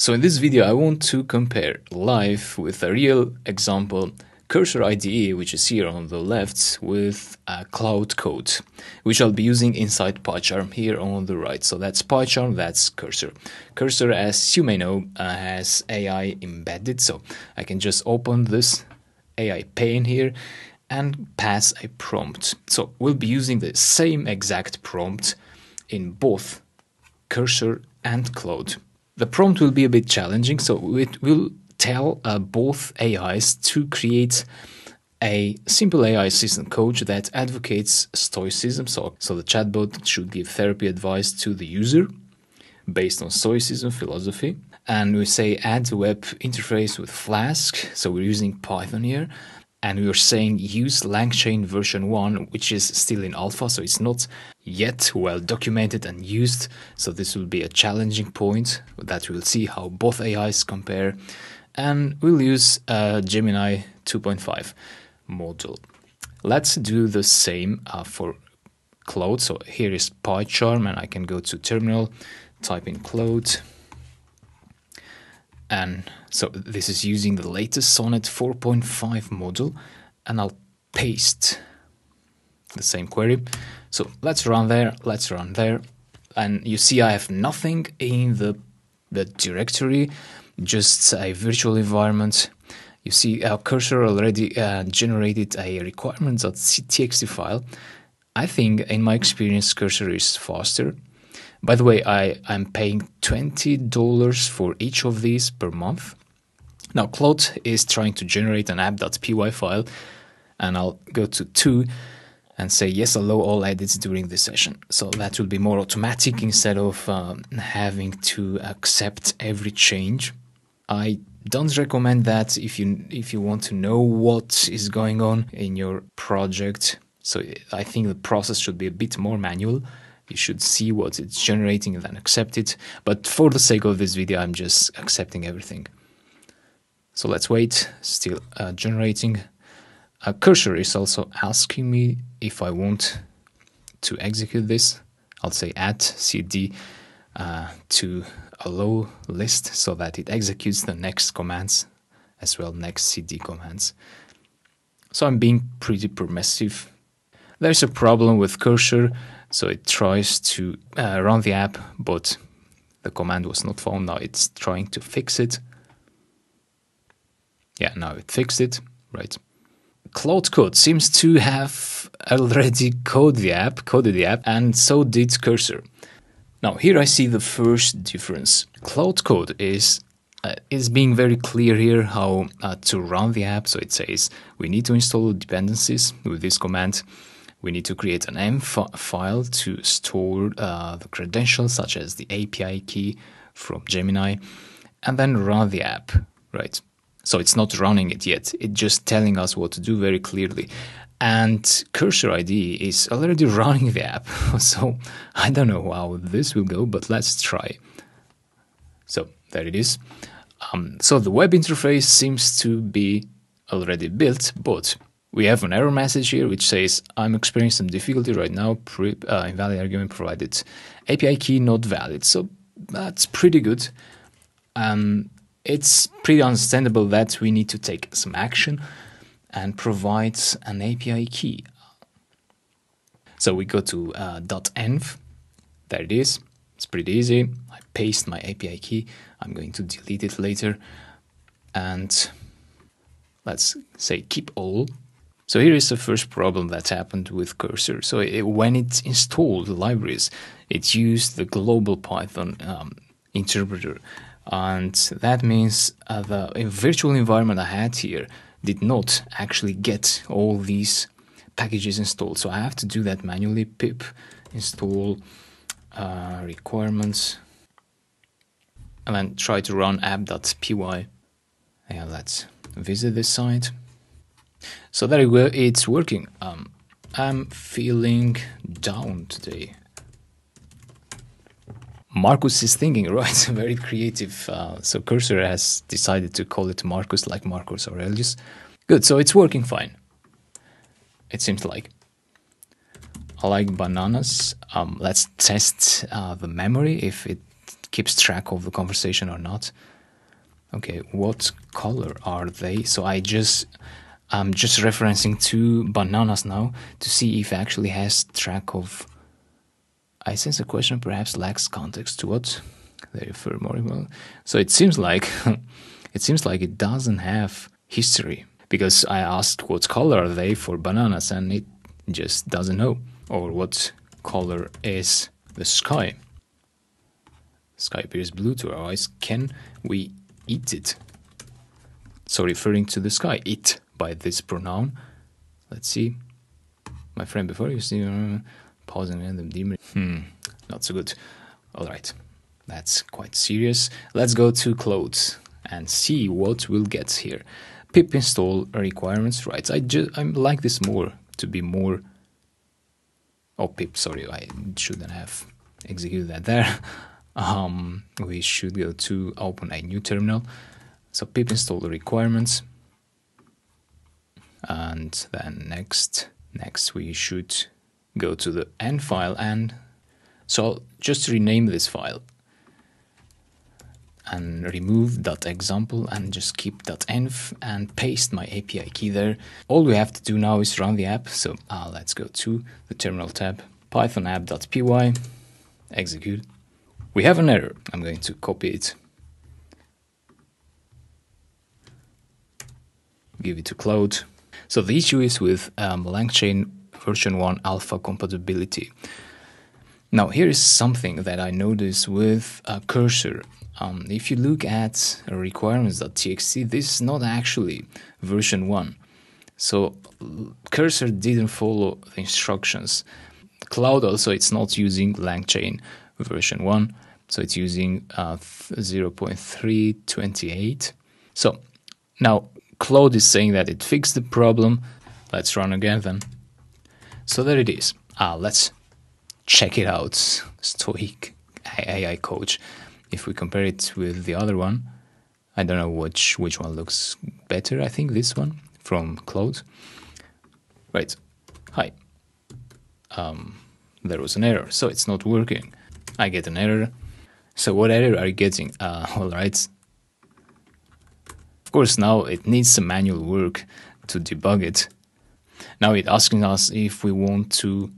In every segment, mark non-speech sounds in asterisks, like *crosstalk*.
So in this video, I want to compare live with a real example Cursor IDE, which is here on the left, with a Claude Code, which I'll be using inside PyCharm here on the right. So that's PyCharm, that's Cursor. Cursor, as you may know, uh, has AI embedded, so I can just open this AI pane here and pass a prompt. So we'll be using the same exact prompt in both Cursor and Claude. The prompt will be a bit challenging, so it will tell uh, both AIs to create a simple AI assistant coach that advocates stoicism. So, so the chatbot should give therapy advice to the user based on stoicism philosophy. And we say add web interface with Flask. So we're using Python here. And we are saying use LangChain version 1, which is still in alpha, so it's not yet well documented and used. So this will be a challenging point that we'll see how both AIs compare. And we'll use uh, Gemini 2.5 module. Let's do the same uh, for Claude. So here is PyCharm, and I can go to terminal, type in Claude. And so this is using the latest Sonnet 4.5 model and I'll paste the same query. So let's run there, let's run there. And you see I have nothing in the, the directory, just a virtual environment. You see our cursor already uh, generated a requirements.txt file. I think in my experience cursor is faster by the way, I, I'm paying $20 for each of these per month. Now, Claude is trying to generate an app.py file, and I'll go to 2 and say yes, allow all edits during this session. So that will be more automatic instead of um, having to accept every change. I don't recommend that if you if you want to know what is going on in your project. So I think the process should be a bit more manual you should see what it's generating and then accept it. But for the sake of this video, I'm just accepting everything. So let's wait, still uh, generating. A cursor is also asking me if I want to execute this. I'll say add cd uh, to a low list so that it executes the next commands as well, next cd commands. So I'm being pretty permissive. There's a problem with cursor so it tries to uh, run the app, but the command was not found. Now it's trying to fix it. Yeah, now it fixed it, right? Claude Code seems to have already coded the app, coded the app, and so did Cursor. Now here I see the first difference. Claude Code is uh, is being very clear here how uh, to run the app. So it says we need to install dependencies with this command we need to create an M file to store uh, the credentials such as the API key from Gemini and then run the app, right? So it's not running it yet. It's just telling us what to do very clearly. And Cursor IDE is already *laughs* running the app. *laughs* So I don't know how this will go, but let's try. So there it is. Um, so the web interface seems to be already built, but we have an error message here which says I'm experiencing some difficulty right now. Pre- uh, invalid argument provided. API key not valid. So that's pretty good. Um, it's pretty understandable that we need to take some action and provide an API key. So we go to uh, .env. There it is. It's pretty easy. I paste my API key. I'm going to delete it later. And let's say keep all so here is the first problem that happened with Cursor. So it, when it installed the libraries, it used the global Python um, interpreter. And that means uh, the virtual environment I had here did not actually get all these packages installed. So I have to do that manually. pip install uh, requirements and then try to run app.py. Yeah, let's visit this site. So there you go, it's working. Um, I'm feeling down today. Marcus is thinking, *laughs* right? Very creative. Uh, so Cursor has decided to call it Marcus like Marcus Aurelius. Good, so it's working fine. It seems like. I like bananas. Um, let's test uh, the memory if it keeps track of the conversation or not. Okay, what color are they? So I just I'm just referencing two bananas now to see if actually has track of. I sense the question perhaps lacks context to what they refer more well. So it seems like *laughs* it seems like it doesn't have history because I asked what color are they for bananas and it just doesn't know or what color is the sky. Sky appears blue to our eyes. Can we eat it? So referring to the sky, it by this pronoun. Let's see. My friend before you see uh, pausing and the Hmm, not so good. All right, that's quite serious. Let's go to clothes and see what we'll get here. Pip install requirements. Right, I just I like this more to be more. Oh, pip. Sorry, I shouldn't have executed that there. *laughs* Um, we should go to open a new terminal. So pip install the requirements and then next next we should go to the end file and so I'll just rename this file and remove that .example and just keep that .env and paste my API key there. All we have to do now is run the app. So uh, let's go to the terminal tab, python app.py, execute. We have an error. I'm going to copy it, give it to Claude, so the issue is with um, LangChain version 1 alpha compatibility. Now here is something that I noticed with cursor. Um, if you look at requirements.txt, this is not actually version 1. So cursor didn't follow the instructions. Claude also, it's not using LangChain version 1, so it's using uh, 0.328. So now Claude is saying that it fixed the problem. Let's run again then. So there it is. Ah, let's check it out. *laughs* Stoic AI coach. If we compare it with the other one, I don't know which which one looks better. I think this one from Claude. Right. Hi. Um, there was an error, so it's not working. I get an error. So what error are you getting? Uh, *laughs* all right. Of course, now it needs some manual work to debug it. Now it's asking us if we want to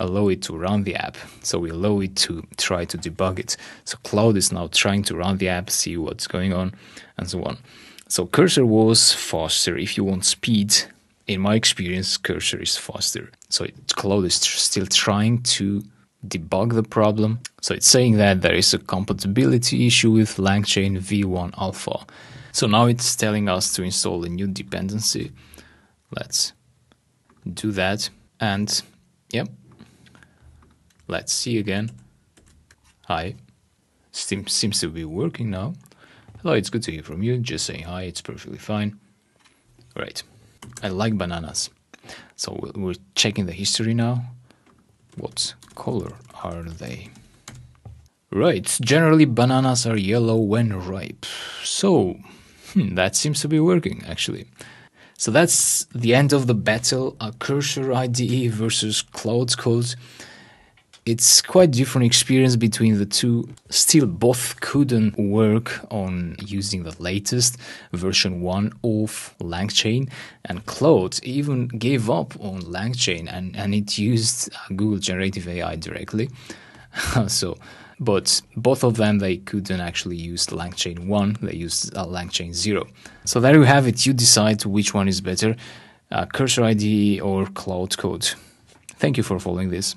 allow it to run the app. So we allow it to try to debug it. So Claude is now trying to run the app, see what's going on, and so on. So Cursor was faster. If you want speed, in my experience, Cursor is faster. So Claude is still trying to debug the problem. So it's saying that there is a compatibility issue with LangChain v1 alpha. So now it's telling us to install a new dependency. Let's do that. And yep, let's see again. Hi, seems, seems to be working now. Hello, it's good to hear from you. Just saying hi, it's perfectly fine. Right, I like bananas. So we're checking the history now. What color are they? Right, generally bananas are yellow when ripe. So Hmm, that seems to be working, actually. So that's the end of the battle, a Cursor IDE versus Claude Code. It's quite different experience between the two. Still, both couldn't work on using the latest version 1 of LangChain, and Claude even gave up on LangChain and, and it used Google Generative AI directly. *laughs* so but both of them they couldn't actually use LangChain 1, they used uh, LangChain 0. So there you have it, you decide which one is better, uh, Cursor IDE or Claude Code. Thank you for following this.